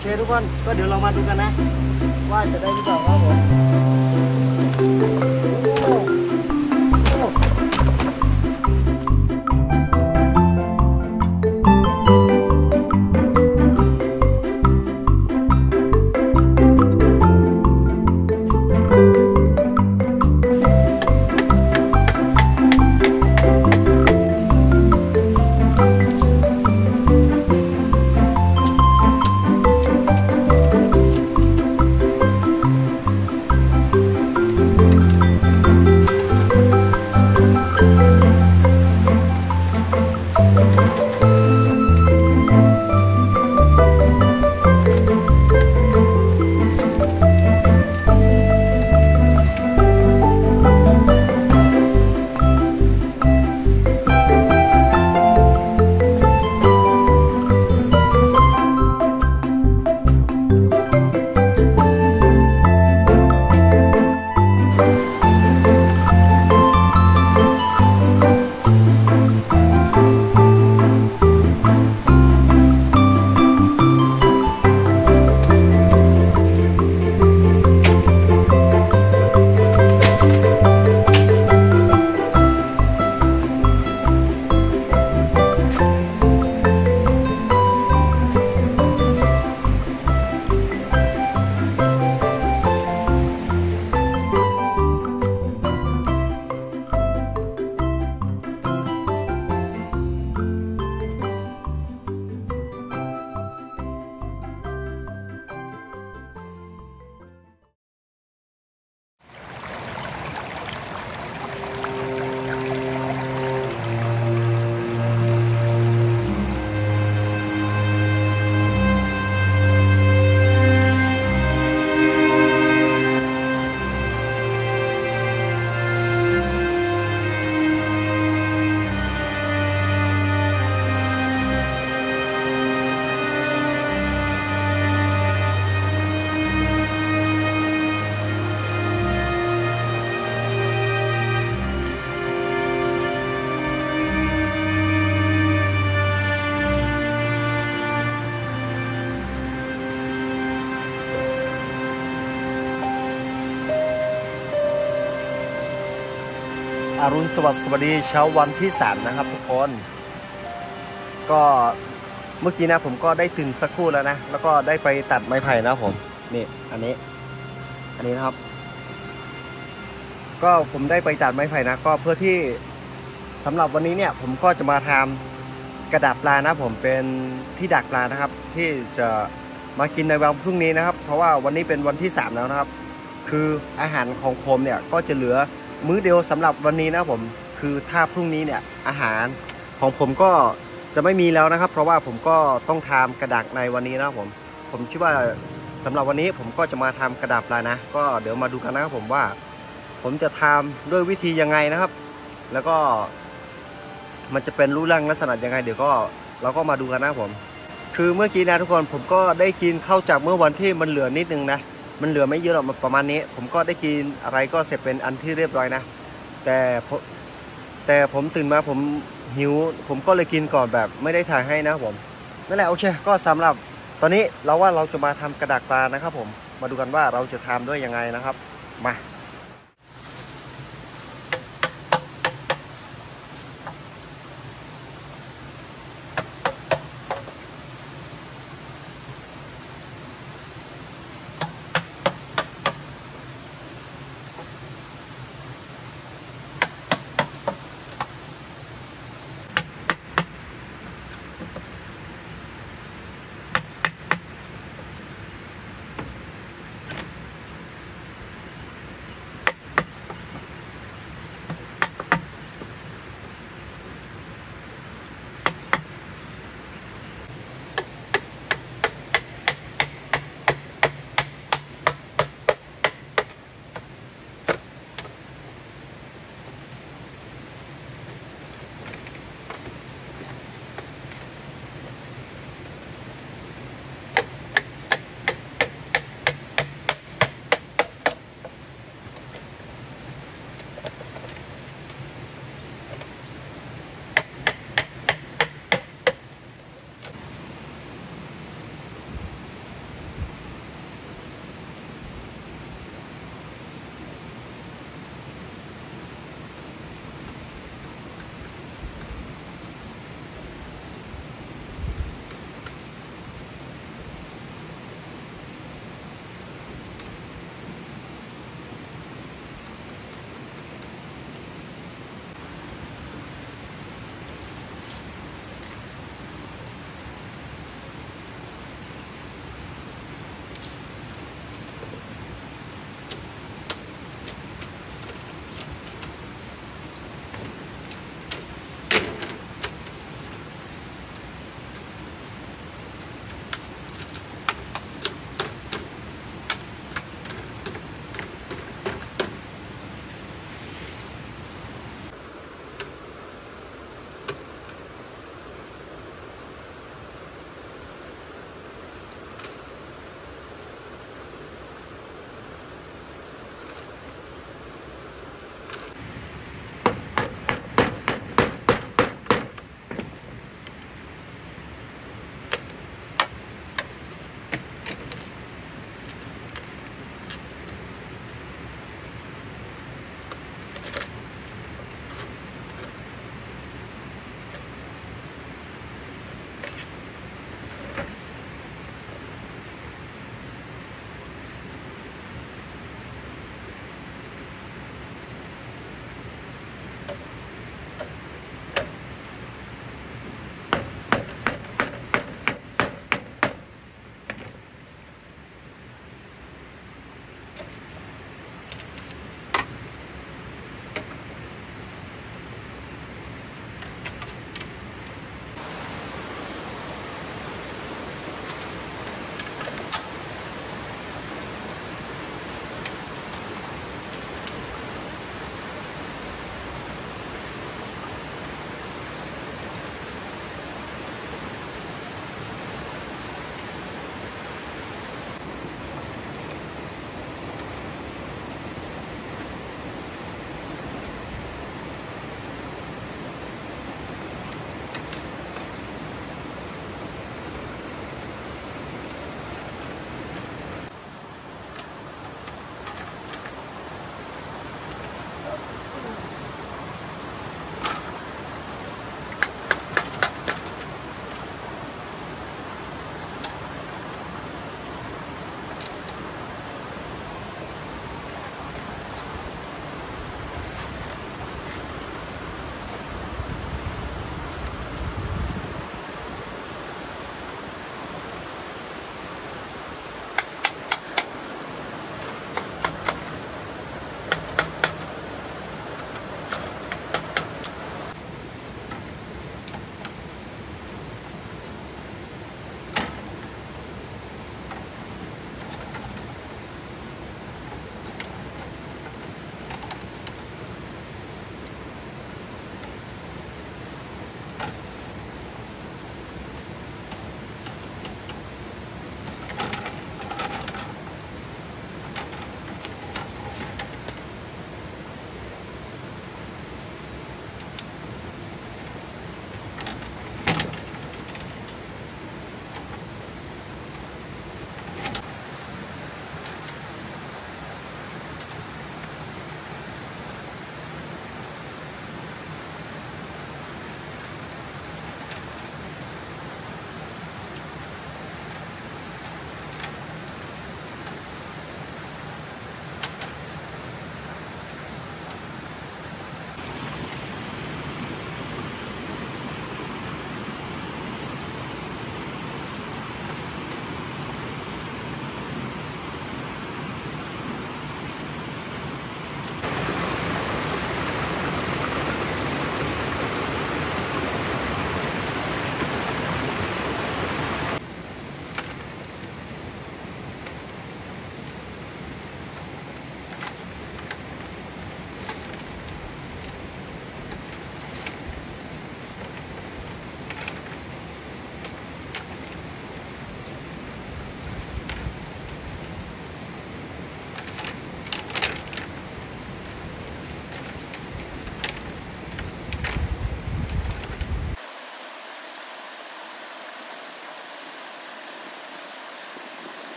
เคทุกคน ก็เดี๋ยวเรามาดูกันนะ ว่าจะได้หรือเปล่าครับผม รุณสวัสดิ์สวัสดีเช้าวันที่ 3 นะครับทุกคน ก็เมื่อกี้นะผมก็ได้ตื่นสักครู่แล้วนะ แล้วก็ได้ไปตัดไม้ไผ่นะผม นี่อันนี้ อันนี้นะครับ ก็ผมได้ไปตัดไม้ไผ่นะ ก็เพื่อที่สำหรับวันนี้เนี่ย ผมก็จะมาทำกระดาษปลานะผมเป็นที่ดักปลานะครับ ที่จะมากินในวันพรุ่งนี้นะครับ เพราะว่าวันนี้เป็นวันที่ 3 แล้วนะครับ คืออาหารของผมเนี่ยก็จะเหลือ มื้อเดียวสำหรับวันนี้นะผมคือถ้าพรุ่งนี้เนี่ยอาหารของผมก็จะไม่มีแล้วนะครับ เพราะว่าผมก็ต้องทำกระดาษในวันนี้นะผมผมคิดว่าสำหรับวันนี้ผมก็จะมาทำกระดาษปลานะ ก็เดี๋ยวมาดูกันนะครับผมว่า ผมจะทำด้วยวิธียังไงนะครับ แล้วก็ มันจะเป็นรูปร่างลักษณะยังไง เดี๋ยวก็เราก็มาดูกันนะผม คือเมื่อกี้นะทุกคนผมก็ได้กินข้าวจากเมื่อวันที่มันเหลือนิดนึงนะ มันเหลือไม่เยอะหรอกประมาณนี้ ผมก็ได้กินอะไรก็เสร็จเป็นอันที่เรียบร้อยนะ แต่แต่ผมตื่นมาผมหิว ผมก็เลยกินก่อนแบบไม่ได้ถ่ายให้นะผมนั่นแหละโอเค ก็สำหรับตอนนี้เราว่าเราจะมาทำกระดาษปลานะครับ ผมมาดูกันว่าเราจะทำด้วยยังไงนะครับ มา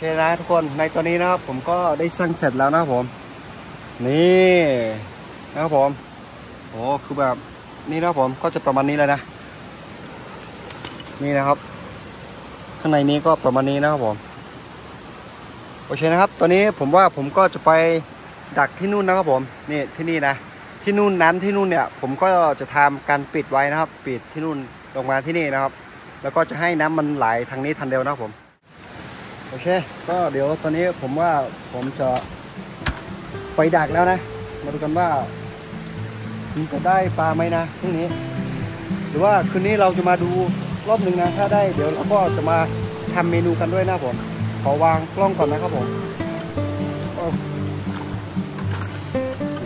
เคนะทุกคนในตัวนี้นะครับผมก็ได้สร้างเสร็จแล้วนะครับผม นี่นะครับผมโอ้คือแบบนี่นะครับผมก็จะประมาณนี้เลยนะ นี่นะครับ ข้างในนี้ก็ประมาณนี้นะครับผมโอเคนะครับ ตอนนี้ผมว่าผมก็จะไปดักที่นู่นนะครับผมนี่ที่นี่นะ ที่นู่นนั้นที่นู่นเนี่ย ผมก็จะทำการปิดไว้นะครับ ปิดที่นู่นลงมาที่นี่นะครับ แล้วก็จะให้น้ำมันไหลทางนี้ทันเดียวนะครับผม โอเค ก็เดี๋ยวตอนนี้ผมว่าผมจะไปดักแล้วนะ มาดูกันว่าผมจะได้ปลาไหมนะพรุ่งนี้ หรือว่าคืนนี้เราจะมาดูรอบหนึ่งนะ ถ้าได้เดี๋ยวเราก็จะมาทำเมนูกันด้วยนะผม ขอวางกล้องก่อนนะครับผม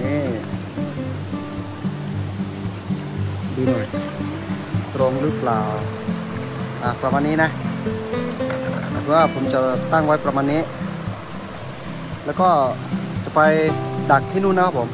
นี่ดูหน่อย ตรงหรือเปล่า อะประมาณนี้นะ ว่าผมจะตั้งไว้ประมาณนี้ แล้วก็จะไปดักที่นู่นนะครับผม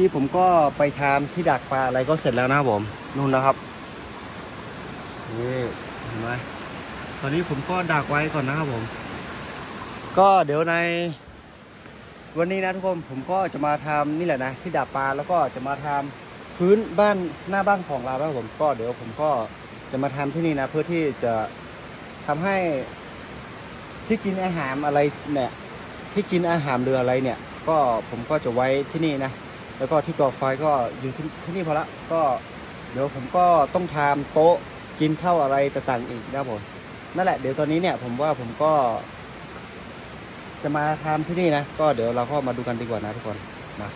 ื่อกี้ผมก็ไปทำที่ดักปลาอะไรก็เสร็จแล้วนะผมนู่นนะครับนี่เห็นไหมตอนนี้ผมก็ดักไว้ก่อนนะครับผม ก็เดี๋ยวใน วันนี้นะทุกคนผมก็จะมาทำนี่แหละนะ ที่ดักปลาแล้วก็จะมาทำพื้นบ้านหน้าบ้านของเรานะครับผมก็เดี๋ยวผมก็จะมาทำที่นี่นะ เพื่อที่จะทำให้ที่กินอาหารอะไรเนี่ยที่กินอาหารเรืออะไรเนี่ย ก็ผมก็จะไว้ที่นี่นะ แล้วก็ที่ก่อไฟก็อยู่ที่ที่นี่พอละก็เดี๋ยวผมก็ต้องทำโต๊ะกินข้าวอะไรต่างๆอีกนะผมนั่นแหละเดี๋ยวตอนนี้เนี่ยผมว่าผมก็ จะมาทำที่นี่นะ ก็เดี๋ยวเราก็มาดูกันดีกว่านะทุกคนนะ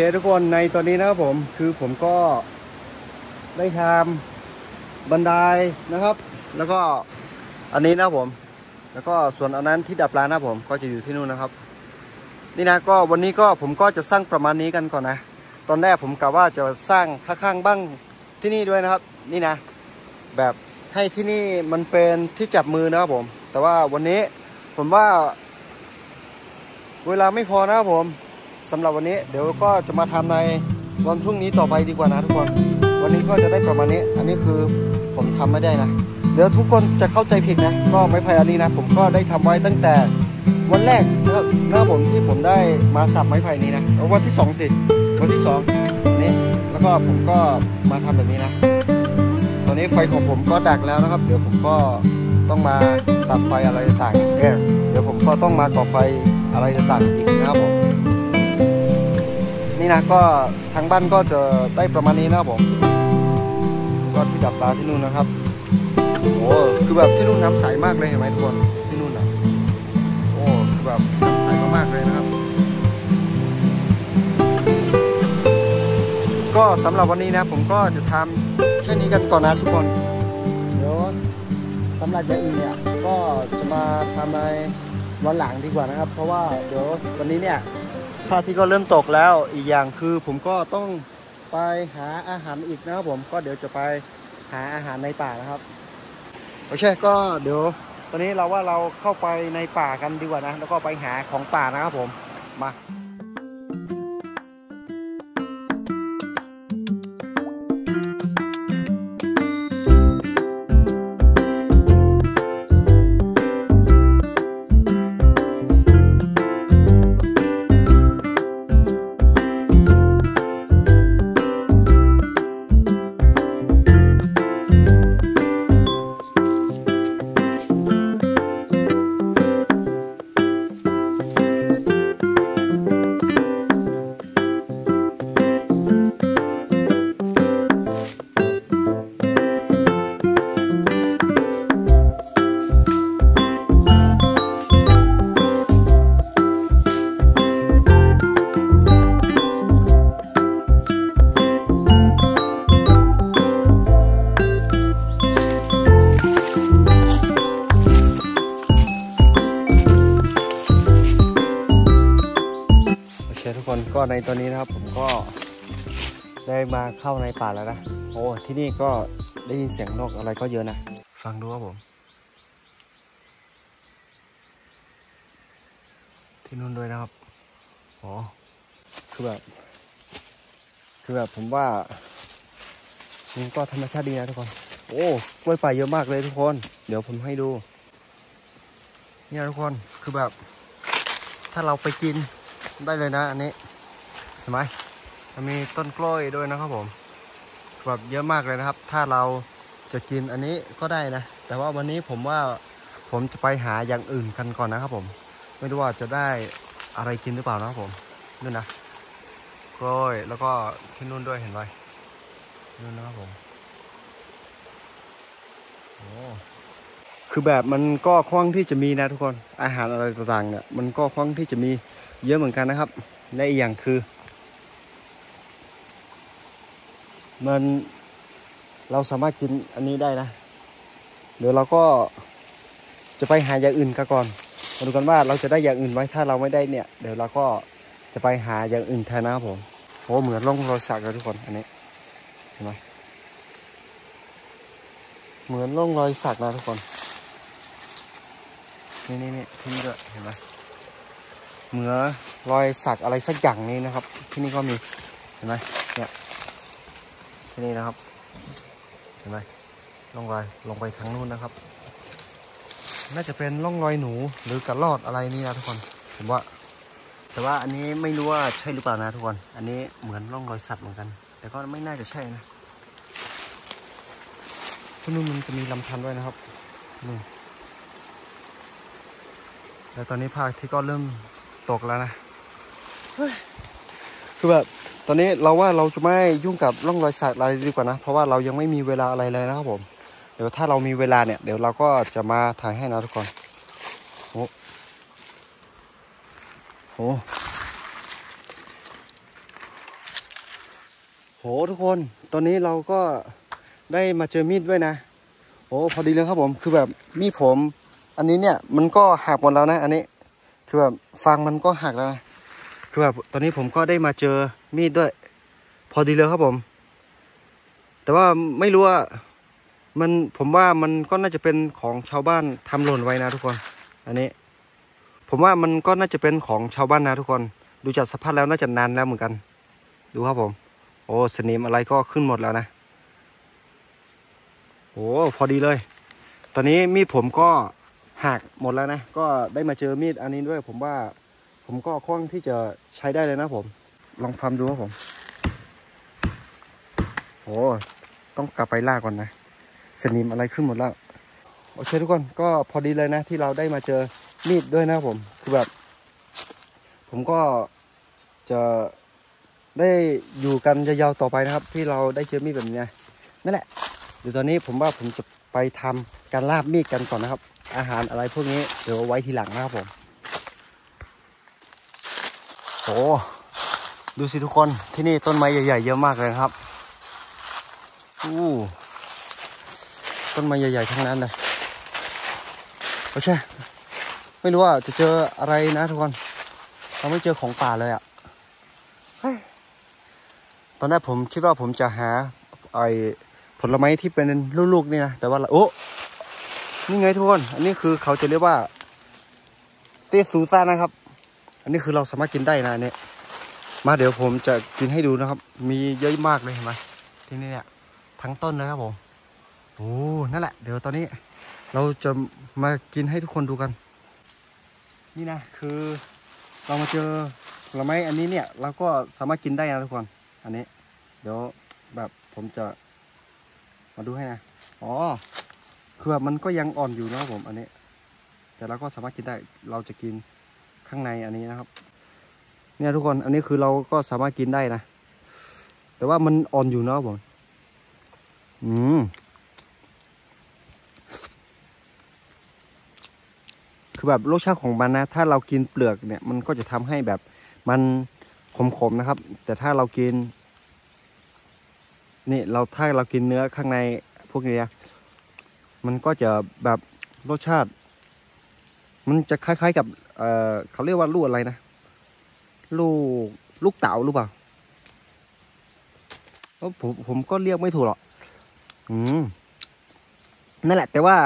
คทุกคนในตอนนี้นะครับผมคือผมก็ได้ทำบันไดนะครับ แล้วก็อันนี้นะผม แล้วก็ส่วนอันนั้นที่ดับปลานะผมก็จะอยู่ที่นู่นนะครับ นี่นะก็วันนี้ก็ผมก็จะสร้างประมาณนี้กันก่อนนะ ตอนแรกผมกะว่าจะสร้างข้างๆบ้างที่นี่ด้วยนะครับ นี่นะ แบบให้ที่นี่มันเป็นที่จับมือนะครับผม แต่ว่าวันนี้ผมว่า เวลาไม่พอนะครับผม สำหรับวันนี้เดี๋ยวก็จะมาทำในวันพรุ่งนี้ต่อไปดีกว่านะทุกคน วันนี้ก็จะได้ประมาณนี้ อันนี้คือผมทำไม่ได้นะ เดี๋ยวทุกคนจะเข้าใจผิดนะ ก็ไม่พายอันนี้นะ ผมก็ได้ทำไว้ตั้งแต่วันแรกนะครับนะครับผมที่ผมได้มาสับไม้ไผ่นี้นะวันที่สองสิวันที่สองนี่แล้วก็ผมก็มาทำแบบนี้นะ ตอนนี้ไฟของผมก็ดักแล้วนะครับ เดี๋ยวผมก็ต้องมาตัดไฟอะไรต่างๆเดี๋ยวผมก็ต้องมาก่อไฟอะไรต่างๆอีกนะครับผม นี่นะก็ทางบ้านก็จะได้ประมาณนี้นะครับผมก็ที่ดับปลาที่นู่นนะครับโอ้คือแบบที่นู่นน้ำใสมากเลยเห็นไหมทุกคนที่นู่นนะโอ้คือแบบน้ำใสมากๆเลยนะครับ ก็สำหรับวันนี้นะผมก็จะทำแค่นี้กันก่อนนะทุกคน เดี๋ยวสำหรับอย่างอื่นเนี่ยก็จะมาทำในวันหลังดีกว่านะครับ เพราะว่าเดี๋ยววันนี้เนี่ย พระอาทิตย์ก็เริ่มตกแล้วอีกอย่างคือผมก็ต้องไปหาอาหารอีกนะครับผมก็เดี๋ยวจะไปหาอาหารในป่านะครับโอเคก็เดี๋ยวตอนนี้เราว่าเราเข้าไปในป่ากันดีกว่านะ แล้วก็ไปหาของป่านะครับผมมา ตอนนี้นะครับ ผมก็ได้มาเข้าในป่าแล้วนะ โอ้ที่นี่ก็ได้ยินเสียงนกอะไรก็เยอะนะ ฟังดูครับผม ที่นู่นด้วยนะครับโอ้คือแบบ คือแบบผมว่ามันก็ธรรมชาติดีนะทุกคน โอ้กล้วยป่าเยอะมากเลยทุกคน เดี๋ยวผมให้ดู เนี่ยทุกคน คือแบบ ถ้าเราไปกินได้เลยนะอันนี้ เห็นไหมมันมีต้นกล้วยด้วยนะครับผมแบบเยอะมากเลยนะครับ ถ้าเราจะกินอันนี้ก็ได้นะ แต่ว่าวันนี้ผมว่าผมจะไปหาอย่างอื่นกันก่อนนะครับผม ไม่รู้ว่าจะได้อะไรกินหรือเปล่านะครับผมนู่นนะกล้วยแล้วก็ที่นู่นด้วยเห็นไหมนู่นนะครับผมโอ้คือแบบมันก็คล่องที่จะมีนะทุกคนอาหารอะไรต่างๆเนี่ยมันก็คล่องที่จะมีเยอะเหมือนกันนะครับและอีกอย่างคือ มันเราสามารถกินอันนี้ได้นะ เดี๋ยวเราก็จะไปหาอย่างอื่นกันก่อนมาดูกันว่าเราจะได้อย่างอื่นไว้ถ้าเราไม่ได้เนี่ย เดี๋ยวเราก็จะไปหาอย่างอื่นแทนนะครับผมโอ้เหมือนร่องรอยสักเลยทุกคนอันนี้เห็นไหมเหมือนร่องรอยสักนะทุกคนนี่นี่นี่ที่นี่ด้วยเห็นไหมเหมือนรอยสักอะไรสักอย่างนี้นะครับ ที่นี่ก็มีเห็นไหมเนี่ย ที่นี่นะครับ เห็นไหมร่องรอยลงไปทางนู้นนะครับ น่าจะเป็นร่องรอยหนูหรือกระรอดอะไรนี่นะทุกคนผมว่า แต่ว่าอันนี้ไม่รู้ว่าใช่หรือเปล่านะทุกคน อันนี้เหมือนร่องรอยสัตว์เหมือนกัน แต่ก็ไม่น่าจะใช่นะที่นู่นมันจะมีลำธารด้วยนะครับนี่แล้วตอนนี้ภาคที่ก็เริ่มตกแล้วนะคือแบบ ตอนนี้เราว่าเราจะไม่ยุ่งกับร่องรอยสัตว์อะไรดีกว่านะ เพราะว่าเรายังไม่มีเวลาอะไรเลยนะครับผม เดี๋ยวถ้าเรามีเวลาเนี่ย เดี๋ยวเราก็จะมาถ่ายให้นะทุกคนโอ้โหโหทุกคน ตอนนี้เราก็ได้มาเจอมีดด้วยนะโอ้พอดีเลยครับผม คือแบบมีดผม อันนี้เนี่ยมันก็หักหมดแล้วนะ อันนี้ คือแบบฟังมันก็หักแล้วนะ คือแบบตอนนี้ผมก็ได้มาเจอมีดด้วย พอดีเลยครับผม แต่ว่าไม่รู้ว่ามันผมว่ามันก็น่าจะเป็นของชาวบ้านทำหล่นไว้นะทุกคน อันนี้ ผมว่ามันก็น่าจะเป็นของชาวบ้านนะทุกคน ดูจากสภาพแล้วน่าจะนานแล้วเหมือนกัน ดูครับผม โอ้สนิมอะไรก็ขึ้นหมดแล้วนะโอ้พอดีเลย ตอนนี้มีดผมก็หักหมดแล้วนะ ก็ได้มาเจอมีดอันนี้ด้วย ผมว่า ผมก็ค่อนที่จะใช้ได้เลยนะผม ลองฟัมดูครับผมโอ้ต้องกลับไปล่าก่อนนะ สนิมอะไรขึ้นหมดแล้วโอเคทุกคนก็พอดีเลยนะ ที่เราได้มาเจอมีดด้วยนะผม คือแบบ ผมก็จะได้อยู่กันยาวๆต่อไปนะครับ ที่เราได้เจอมีดแบบนี้นั่นแหละเดี๋ยวตอนนี้ผมว่าผมจะไปทำการลาบมีดกันก่อนนะครับ อาหารอะไรพวกนี้เดี๋ยวไว้ทีหลังนะครับผม โอ้ดูสิทุกคนที่นี่ต้นไม้ใหญ่ๆเยอะมากเลยครับอู้ต้นไม้ใหญ่ๆทั้งนั้นเลยโอเคไม่รู้ว่าจะเจออะไรนะทุกคนเราไม่เจอของป่าเลยอะ่ะตอนแรกผมคิดว่าผมจะหาไอผลไม้ที่เป็นลูกๆนี่นะแต่ว่าโอ้นี่ไงทุกคน อันนี้คือเขาจะเรียกว่า เตซูซ่านะครับ อันนี้คือเราสามารถกินได้นะอันนี้มาเดี๋ยวผมจะกินให้ดูนะครับ มีเยอะมากเลยเห็นไหมที่นี่เนี่ยทั้งต้นเลยครับผมโอ้นั่นแหละ เดี๋ยวตอนนี้เราจะมากินให้ทุกคนดูกัน นี่นะคือเรามาเจอผลไม้อันนี้เนี่ยเราก็สามารถกินได้นะทุกคน อันนี้ เดี๋ยวแบบผมจะมาดูให้นะอ๋อคือแบบมันก็ยังอ่อนอยู่นะครับผมอันนี้ แต่เราก็สามารถกินได้เราจะกิน ข้างในอันนี้นะครับ เนี่ยทุกคนอันนี้คือเราก็สามารถกินได้นะ แต่ว่ามันอ่อนอยู่นะครับผมอืมคือแบบรสชาติของมันนะ ถ้าเรากินเปลือกเนี่ย มันก็จะทำให้แบบมันขมๆนะครับ แต่ถ้าเรากิน นี่เราถ้าเรากินเนื้อข้างในพวกนี้มันก็จะแบบรสชาติ มันจะคล้ายๆกับ เอ่อเขาเรียกว่าลูกอะไรนะ ลูกลูกเต๋าหรือเปล่าผมผมก็เรียกไม่ถูกหรอกอืมนั่นแหละ แต่ว่า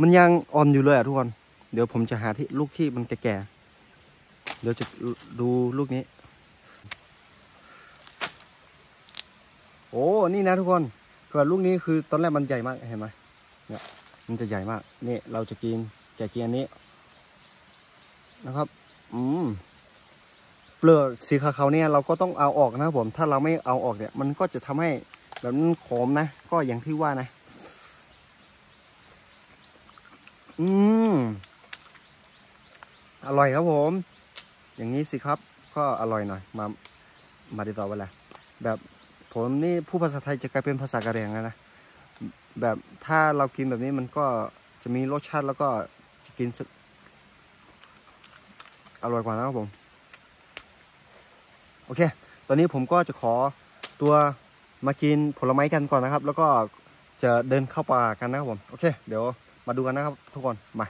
มันยังอ่อนอยู่เลยอะทุกคน เดี๋ยวผมจะหาที่ลูกที่มันแก่ๆเดี๋ยวจะดูลูกนี้ โอ้นี่นะทุกคนคือลูกนี้คือตอนแรกมันใหญ่มากเห็นไหมเนี่ยมันจะใหญ่มากนี่เราจะกินแกกินอันนี้ นะครับ อืมเปลือกสีขาวๆเนี่ยเราก็ต้องเอาออกนะครับผม ถ้าเราไม่เอาออกเนี่ย มันก็จะทำให้แบบมันขมนะ ก็อย่างที่ว่านะ อืม อร่อยครับผม อย่างนี้สิครับ ก็อร่อยหน่อย มา มาติดต่อเวลาแบบผมนี่ผู้ภาษาไทยจะกลายเป็นภาษากะเหรี่ยงแล้วนะ แบบถ้าเรากินแบบนี้มันก็จะมีรสชาติแล้วก็กิน อร่อยกว่านะครับผม โอเค ตอนนี้ผมก็จะขอตัวมากินผลไม้กันก่อนนะครับ แล้วก็จะเดินเข้าป่ากันนะครับผม โอเค เดี๋ยวมาดูกันนะครับ ทุกคน มา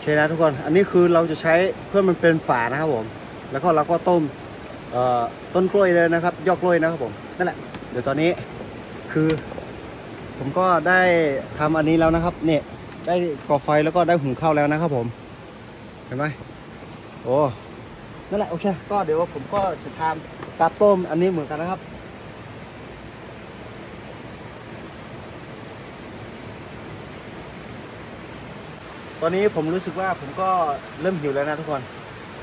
เคนะทุกคน อันนี้คือเราจะใช้เพื่อมันเป็นฝานะครับผม แล้วก็เราก็ต้มต้นกล้วยเลยนะครับ ยอดกล้วยนะครับผม นั่นแหละ เดี๋ยวตอนนี้คือ ผมก็ได้ทำอันนี้แล้วนะครับ เนี่ย ได้ก่อไฟแล้วก็ได้หุงข้าวแล้วนะครับผม เห็นไหมโอ้ นั่นแหละโอเค ก็เดี๋ยวผมก็จะทำกาต้มอันนี้เหมือนกันนะครับ ตอนนี้ผมรู้สึกว่าผมก็เริ่มหิวแล้วนะทุกคน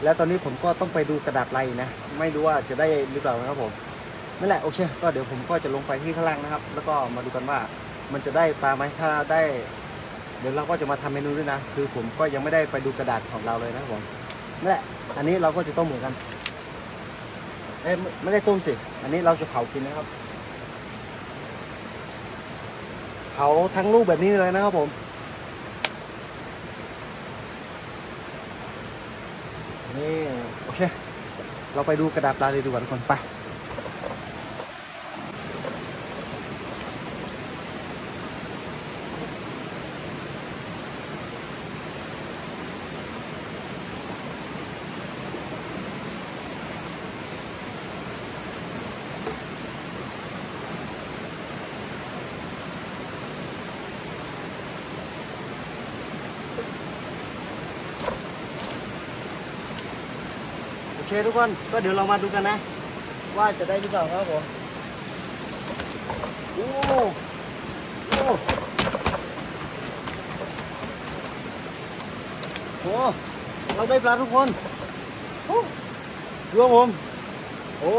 แล้วตอนนี้ผมก็ต้องไปดูกระดาษลายนะ ไม่รู้ว่าจะได้หรือเปล่านะครับผมนั่นแหละโอเค ก็เดี๋ยวผมก็จะลงไปที่ข้างล่างนะครับ แล้วก็มาดูกันว่ามันจะได้ปลาไหมถ้าได้ เดี๋ยวเราก็จะมาทำเมนูด้วยนะ คือผมก็ยังไม่ได้ไปดูกระดาษของเราเลยนะครับผมนั่นแหละ อันนี้เราก็จะต้มเหมือนกันเอ้ไม่ได้ต้มสิ อันนี้เราจะเผากินนะครับ เผาทั้งลูกแบบนี้เลยนะครับผม นี่โอเค เราไปดูกระดาษปลาเลยดีกว่าทุกคนไป คทุกคน ก็เดี๋ยวเรามาดูกันนะ ว่าจะได้หรือเปล่าครับผมโอ้โอ้โหเราได้ปลาทุกคนโอ้ดูครับผม โอ้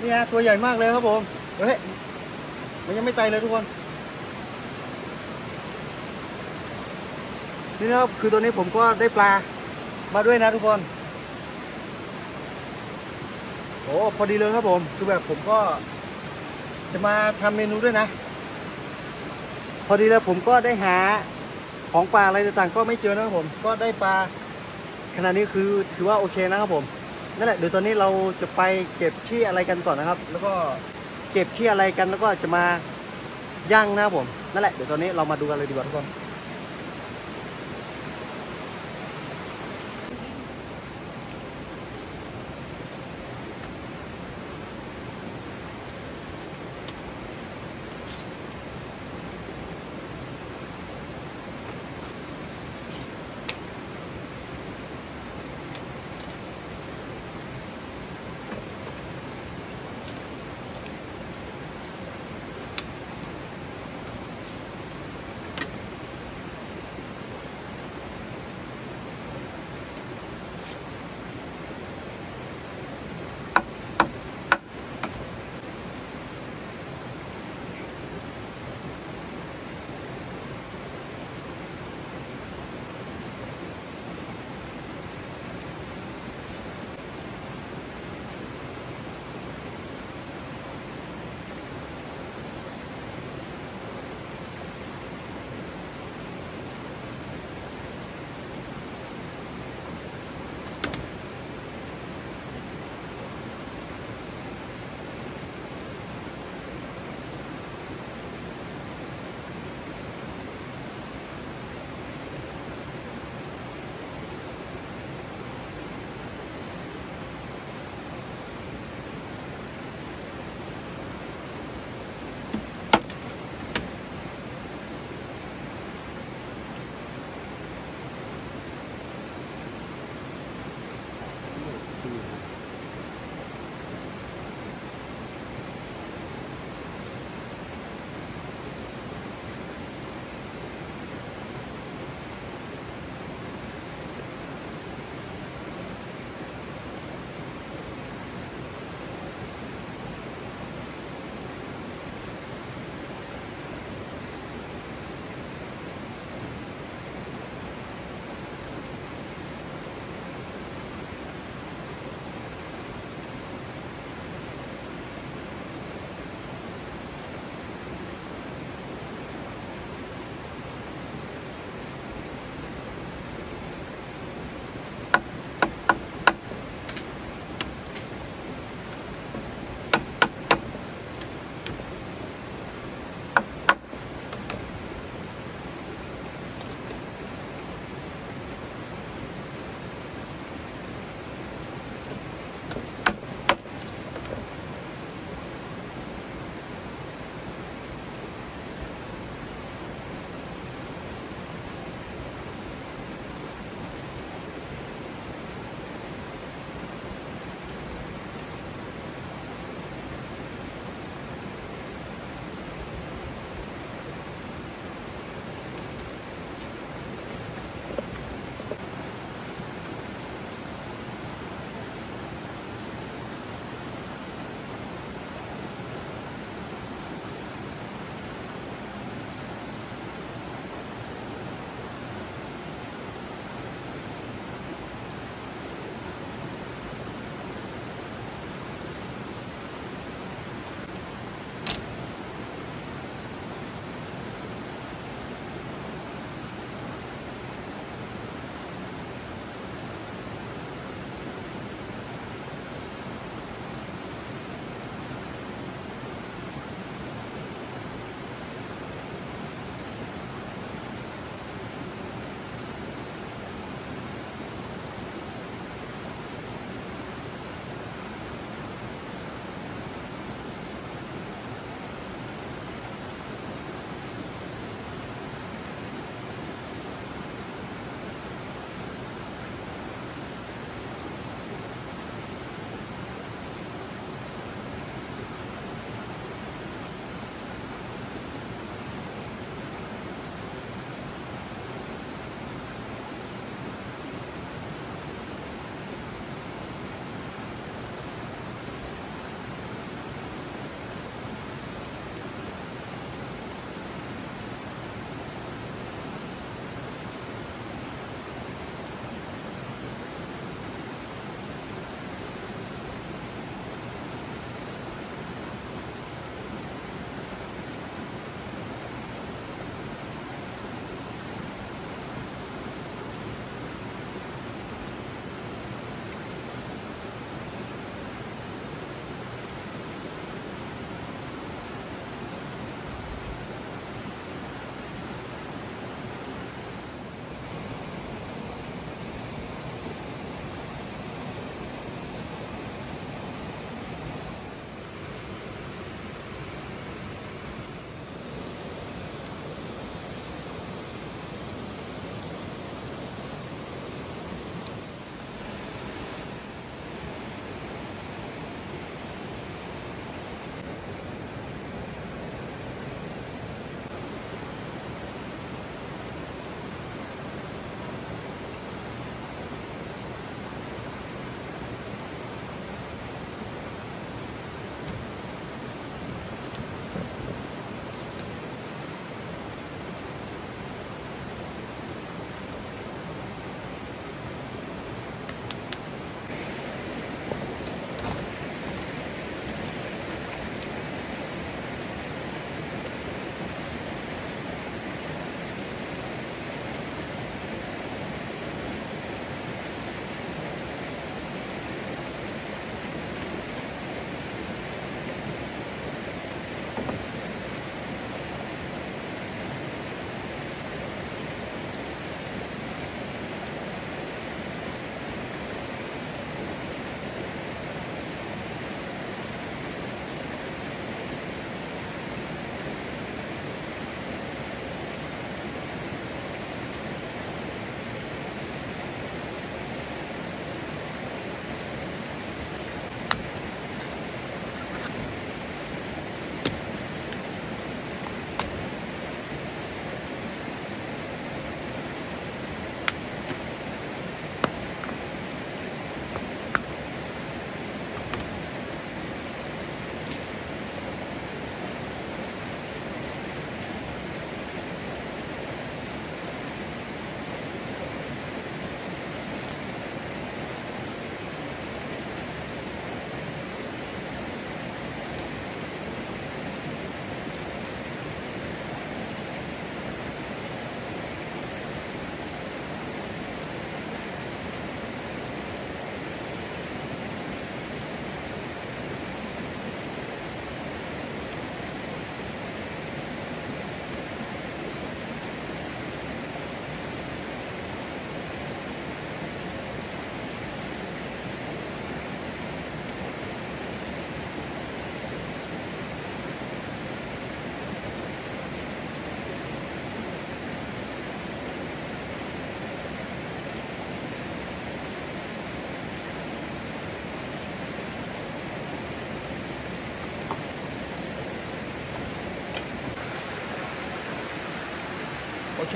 นี่ฮะตัวใหญ่มากเลยครับผมเฮ้ยมันยังไม่ใจเลยทุกคนนี่นะครับคือตัวนี้ผมก็ได้ปลามาด้วยนะทุกคน อ้พอดีเลยครับผม คือแบบผมก็ จะมาทำเมนูด้วยนะ พอดีเลยผมก็ได้หาของปลาอะไรต่างๆ ก็ไม่เจอนะครับผม ก็ได้ปลาขนาดนี้คือถือว่าโอเคนะครับผมนั่นแหละเดี๋ยวตอนนี้เราจะไปเก็บขี้อะไรกันก่อนนะครับ แล้วก็เก็บขี้อะไรกันแล้วก็จะมาย่างนะครับผมนั่นแหละเดี๋ยวตอนนี้เรามาดูกันเลยดีกว่าทุกคน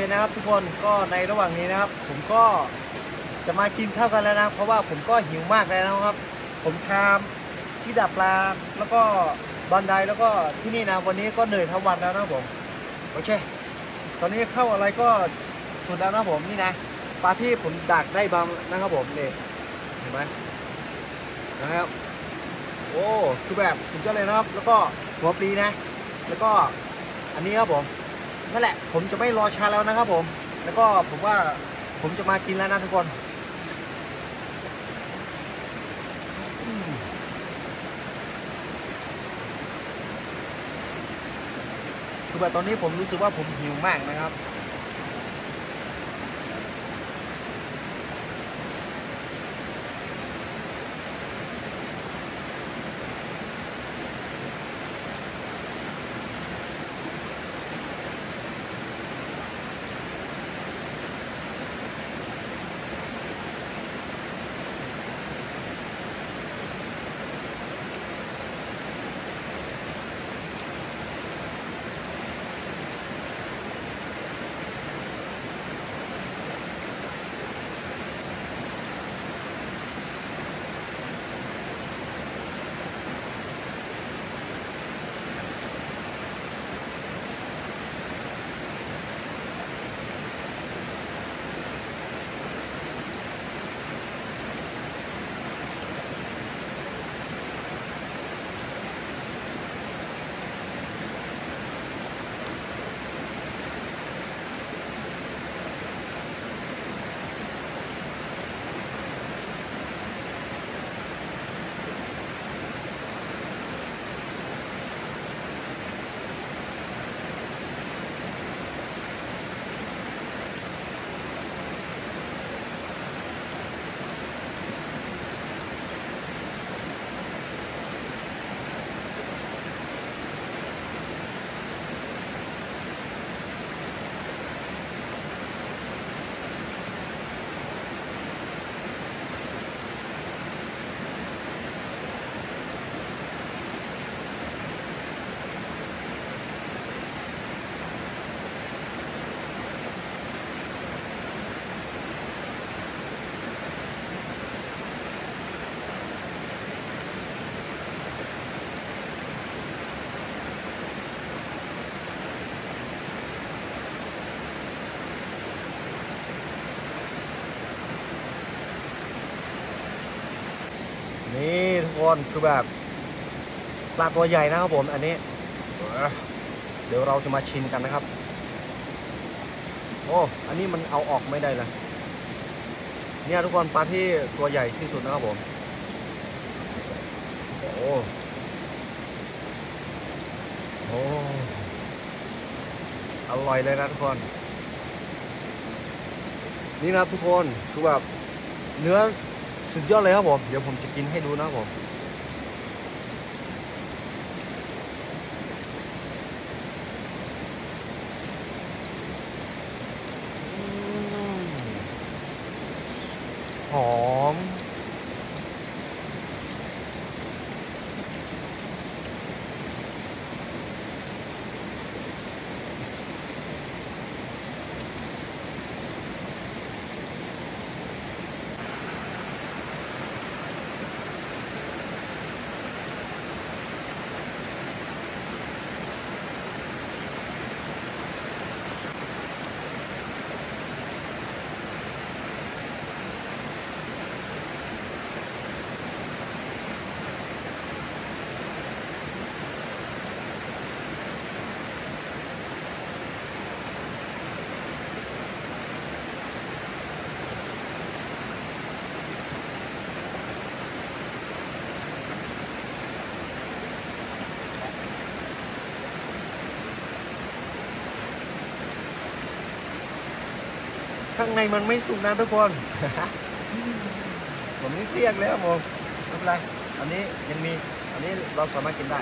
โอเคนะครับ ทุกคนก็ในระหว่างนี้นะครับ ผมก็จะมากินข้าวกันแล้วนะ เพราะว่าผมก็หิวมากแล้วนะครับ ผมทำที่ดับปลาแล้วก็บันไดแล้วก็ที่นี่นะวันนี้ก็เหนื่อยทั้งวันแล้วนะผมโอเค ตอนนี้เข้าอะไรก็สุดแล้วนะผมนี่นะปลาที่ผมดักได้บางนะครับผมนี่เห็นไหมนะครับโอ้คือแบบสุดยอดเลยนะครับ แล้วก็หัวปลีนะ แล้วก็อันนี้ครับผม นั่นแหละ ผมจะไม่รอช้าแล้วนะครับผม แล้วก็ผมว่าผมจะมากินแล้วนะทุกคนคือแบบตอนนี้ผมรู้สึกว่าผมหิวมากนะครับ นี่ทุกคนคือแบบปลาตัวใหญ่นะครับผมอันนี้ เดี๋ยวเราจะมาชิมกันนะครับ โอ้อันนี้มันเอาออกไม่ได้เลยเนี่ยทุกคนปลาที่ตัวใหญ่ที่สุดนะครับผมโอ้โอ้อร่อยเลยนะทุกคน นี่นะทุกคนคือแบบเนื้อสุดยอดเลยครับผม เดี๋ยวผมจะกินให้ดูนะครับผม ข้างในมันไม่สุกนะทุกคน ผมนี่เครียดเลยครับผมไม่เป็นไรอันนี้ยังมี อันนี้เราสามารถกินได้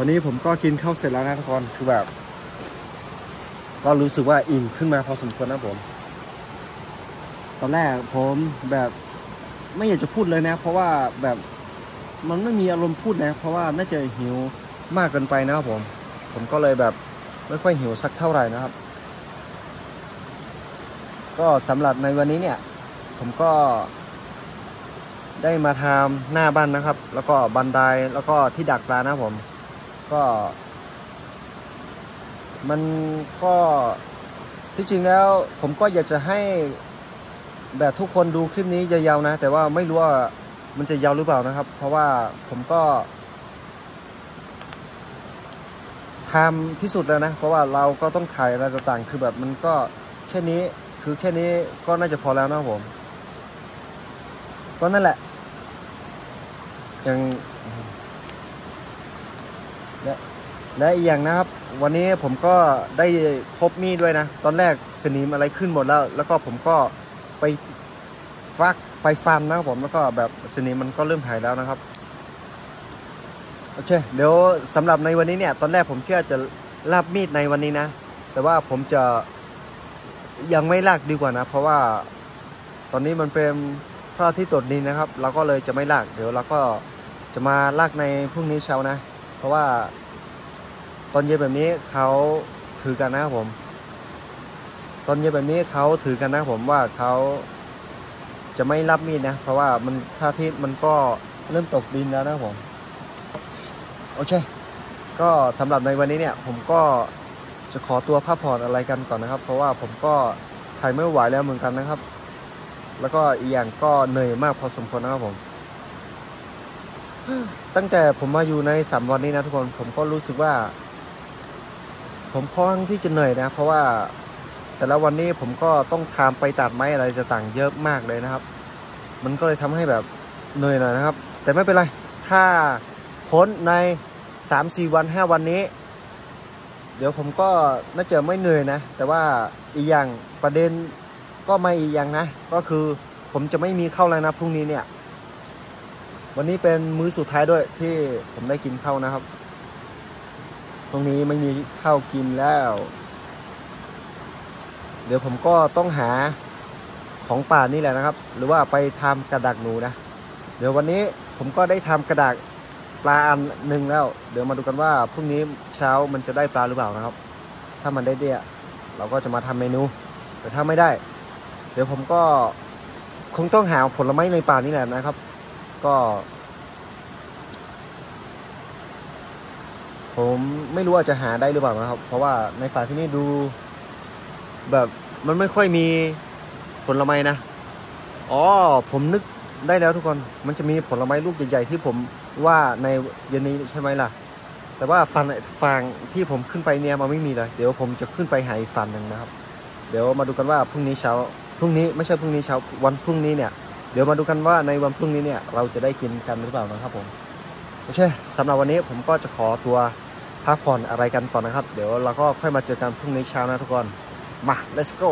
อนนี้ผมก็กินข้าวเสร็จแล้วนะทุกคนคือแบบ ก็รู้สึกว่าอิ่มขึ้นมาพอสมควรนะผม ตอนแรกผมแบบไม่อยากจะพูดเลยนะ เพราะว่าแบบมันไม่มีอารมณ์พูดนะ เพราะว่าน่าจะหิวมากเกินไปนะครับผม ผมก็เลยแบบไม่ค่อยหิวสักเท่าไหร่นะครับ ก็สำหรับในวันนี้เนี่ย ผมก็ได้มาทำหน้าบ้านนะครับ แล้วก็บันไดแล้วก็ที่ดักปลานะผม ก็ มันก็ที่จริงแล้ว ผมก็อยากจะให้แบบทุกคนดูคลิปนี้ยาวๆนะ แต่ว่าไม่รู้ว่ามันจะยาวหรือเปล่านะครับ เพราะว่าผมก็ทำที่สุดแล้วนะ เพราะว่าเราก็ต้องถ่ายอะไรต่างๆ คือแบบมันก็แค่นี้คือแค่นี้ก็น่าจะพอแล้วนะครับผม ก็นั่นแหละยัง และและอีกอย่างนะครับ วันนี้ผมก็ได้พบมีดด้วยนะ ตอนแรกสนิมอะไรขึ้นหมดแล้ว แล้วก็ผมก็ไปฟักไปฟันนะครับผมแล้วก็แบบสนิมมันก็เริ่มหายแล้วนะครับโอเคเดี๋ยวสำหรับในวันนี้เนี่ย ตอนแรกผมเชื่อจะลาบมีดในวันนี้นะ แต่ว่าผมจะยังไม่ลากดีกว่านะ เพราะว่าตอนนี้มันเป็นพระอาทิตย์ตกดินนะครับ เราก็เลยจะไม่ลาก เดี๋ยวเราก็จะมาลากในพรุ่งนี้เช้านะ เพราะว่าตอนเย็นแบบนี้เขาถือกันนะครับผม ตอนเย็นแบบนี้เขาถือกันนะผมว่าเขาจะไม่รับมีดนะ เพราะว่ามันพระอาทิตย์มันก็เริ่มตกดินแล้วนะครับผม โอเค ก็สำหรับในวันนี้เนี่ย ผมก็จะขอตัวพักผ่อนอะไรกันก่อนนะครับ เพราะว่าผมก็ถ่ายไม่ไหวแล้วเหมือนกันนะครับ แล้วก็อีกอย่างก็เหนื่อยมากพอสมควรนะครับผม ตั้งแต่ผมมาอยู่ในสามวันนี้นะทุกคนผมก็รู้สึกว่า ผมค่อนข้างที่จะเหนื่อยนะ เพราะว่าแต่ละวันนี้ผมก็ต้องทำไปตัดไม้อะไรต่างๆเยอะมากเลยนะครับ มันก็เลยทำให้แบบเหนื่อยหน่อยนะครับ แต่ไม่เป็นไร ถ้าพ้นในสามสี่วันห้าวันนี้ เดี๋ยวผมก็น่าจะไม่เหนื่อยนะ แต่ว่าอีกอย่างประเด็นก็ไม่อีกอย่างนะ ก็คือผมจะไม่มีเข้าวแล้วนะพรุ่งนี้เนี่ย วันนี้เป็นมื้อสุดท้ายด้วยที่ผมได้กินข้าวนะครับ ตรงนี้ไม่มีข้าวกินแล้ว เดี๋ยวผมก็ต้องหาของป่านี่แหละนะครับ หรือว่าไปทำกระดักหนูนะ เดี๋ยววันนี้ผมก็ได้ทำกระดักปลาอันหนึ่งแล้ว เดี๋ยวมาดูกันว่าพรุ่งนี้เช้ามันจะได้ปลาหรือเปล่านะครับ ถ้ามันได้เดี้ยเราก็จะมาทำเมนู แต่ถ้าไม่ได้ เดี๋ยวผมก็คงต้องหาผลไม้ในป่านี่แหละนะครับ ก็ ผมไม่รู้ว่าจะหาได้หรือเปล่านะครับ เพราะว่าในป่าที่นี่ดู แบบมันไม่ค่อยมีผลไม้นะอ๋อผมนึกได้แล้วทุกคน มันจะมีผลไม้ลูกใหญ่ๆที่ผมว่าในเย็นนี้ใช่ไหมล่ะ แต่ว่าฟันฝั่งที่ผมขึ้นไปเนี่ยมันไม่มีเลย เดี๋ยวผมจะขึ้นไปหาอีกฝั่งหนึ่งนะครับ เดี๋ยวมาดูกันว่าพรุ่งนี้เช้า พรุ่งนี้ไม่ใช่พรุ่งนี้เช้า วันพรุ่งนี้เนี่ย เดี๋ยวมาดูกันว่าในวันพรุ่งนี้เนี่ยเราจะได้กินกันหรือเปล่านะครับผมโอเคสำหรับวันนี้ผมก็จะขอตัวพักผ่อนอะไรกันก่อนนะครับ เดี๋ยวเราก็ค่อยมาเจอกันพรุ่งนี้เช้านะทุกคนมา let's go